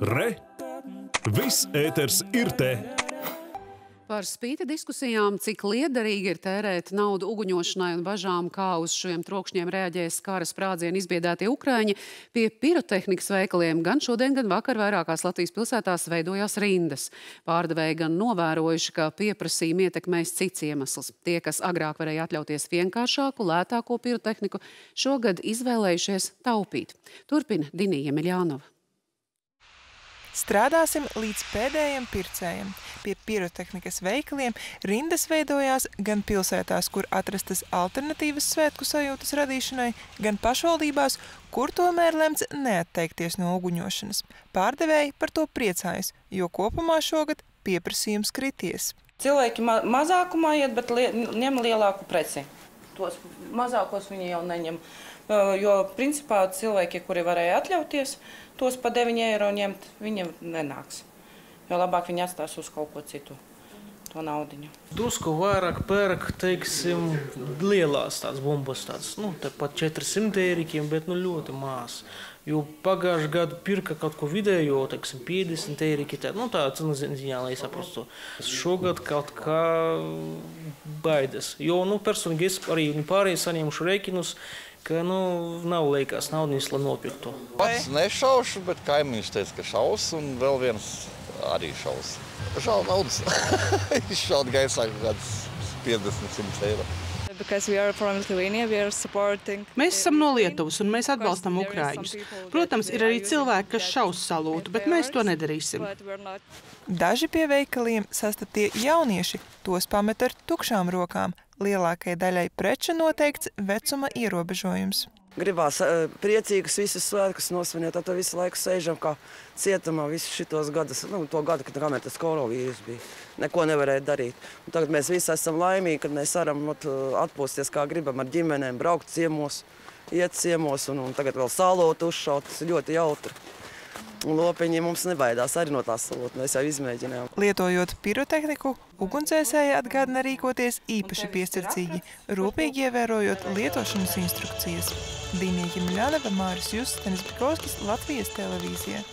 Re! Viss ēters ir te! Par spīti diskusijām, cik liederīgi ir tērēt naudu uguņošanai un bažām, kā uz šiem trokšņiem reaģēs kara sprādzienu izbiedētie Ukraiņi, pie pirotehnikas veikaliem gan šodien, gan vakar vairākās Latvijas pilsētās veidojās rindas. Pārdevēji gan novērojuši, ka pieprasījumi ietekmēs cits iemesls. Tie, kas agrāk varēja atļauties vienkāršāku, lētāko pirotehniku, šogad izvēlējušies taupīt. Turpina Dinija Miļānova. Strādāsim līdz pēdējiem pircējiem. Pie pirotehnikas veikaliem rindas veidojās gan pilsētās, kur atrastas alternatīvas svētku sajūtas radīšanai, gan pašvaldībās, kur tomēr lemts neatteikties no uguņošanas. Pārdevēji par to priecājas, jo kopumā šogad pieprasījums krities. Cilvēki ma mazākumā iet, bet li ņem lielāku preci. Tos mazākos viņi jau neņem. Jo, principā, cilvēki, kuri varēja atļauties tos pa 9 eiro ņemt, viņiem nenāks. Jo labāk viņi atstās uz kaut ko citu to naudiņu. Drusku vairāk pērk, teiksim, lielās tādas bumbas, tādas, nu, pat 400 eirikiem, bet nu ļoti mās. Jo pagājušajā gadā pirka kaut ko vidējo, teiksim, 50 eiriki, tā, nu, tā cenu ziņā, lai saprastu. Šogad kaut kā baidas, jo, nu, personīgi es arī pārējie saņēmuši reikinus, ka nu, nav liekas naudas, lai nopirktu. Pats nešaušu, bet kaimiņš teica, ka šaus, un vēl viens arī šaus. Žēl naudas. Izšaut gaisā kaut kāds 50-100 eiro. Mēs esam no Lietuvas un mēs atbalstam Ukrāņus. Protams, ir arī cilvēki, kas šaus salūtu, bet mēs to nedarīsim. Daži pie veikaliem sastaptie jaunieši tos pamet ar tukšām rokām. Lielākajai daļai preču noteikts vecuma ierobežojums. Gribās priecīgus visus svētkus nosvinēt, tad visu laiku sēžam kā cietumā visus šitos gadus, nu, to gadu, kad kamēr tas korovīrus bija. Neko nevarēja darīt. Un tagad mēs visi esam laimīgi, kad mēs varam atpūsties kā gribam ar ģimenēm, braukt ciemos, iet ciemos un, un tagad vēl salot uzšaut, tas ir ļoti jautri. Un lopiņi mums nebaidās arī no tās salot, mēs jau izmēģinājām. Lietojot pirotehniku, ugunsdzēsēji atgādina rīkoties īpaši piesardzīgi, rūpīgi ievērojot lietošanas instrukcijas. Dīnija Ģimļāneva, Māris Justs, Tenis Bikovskis, Latvijas televīzija.